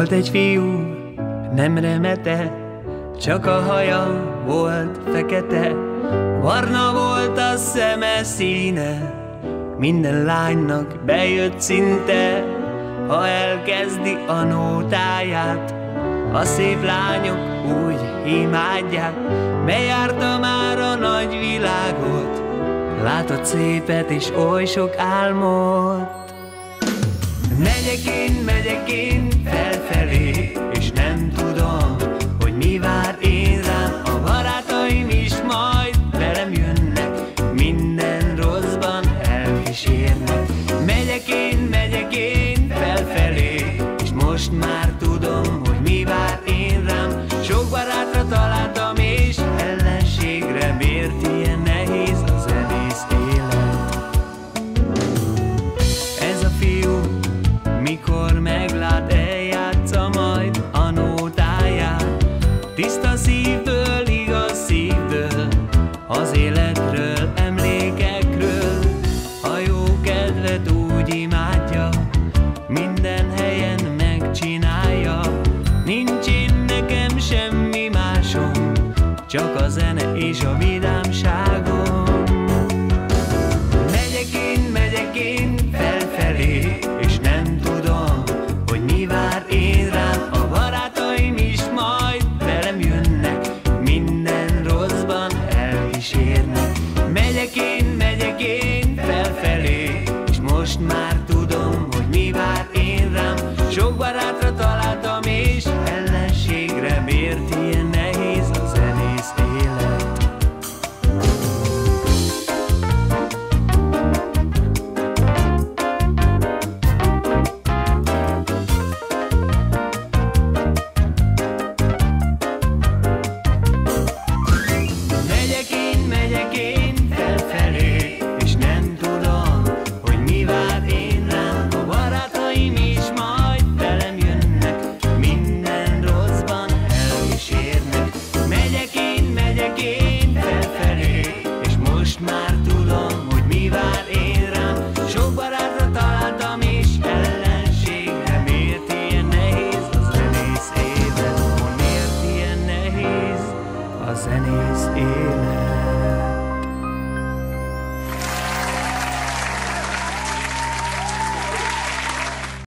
Volt egy fiú, nem remete, csak a haja volt fekete, barna volt a szeme színe, minden lánynak bejött szinte, ha elkezdi a nótáját, a szép lányok úgy imádják, bejárta már a nagy világot, látott szépet és oly sok álmot. Megyek én, megyek én Tiszta szívből, igaz szívből, az életről, emlékekről. A jó kedvet úgy imádja, minden helyen megcsinálja. Nincs én nekem semmi másom, csak a zene és a vidámságom. Megyek én, megyek én felfelé, és nem tudom, hogy mi vár én rám. A barátaim már tudom, hogy mi vár én rám. Sok barátra találtam, és ellenségre miért ilyen nehéz az egész élet. Megyek én, megyek én